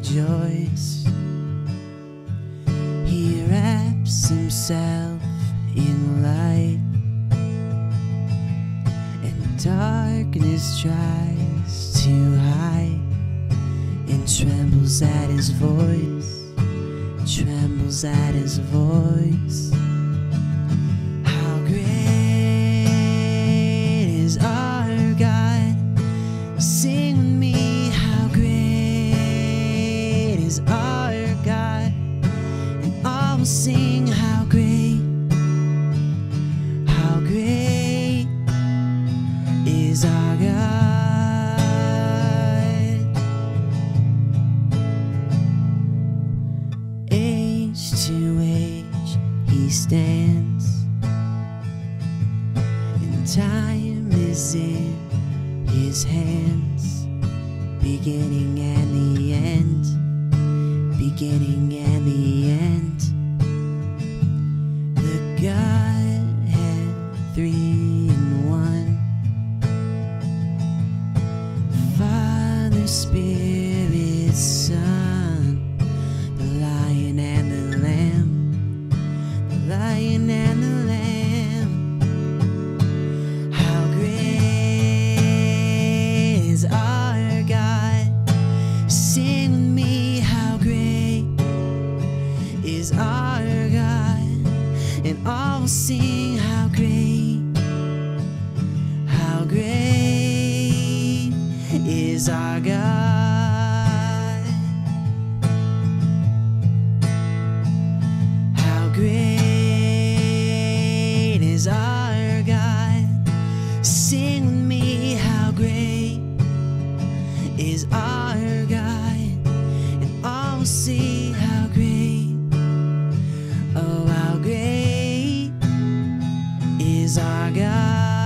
rejoice. He wraps himself in light, and darkness tries to hide and trembles at his voice, trembles at his voice. Will sing, how great, how great is our God. Age to age he stands, and time is in his hands, beginning and Father, Spirit, Son, the Lion and the Lamb, the Lion and the Lamb. How great is our God? Sing with me, how great is our God? And all will sing, is our God? How great is our God? Sing with me, how great is our God? And all will see how great, oh, how great is our God.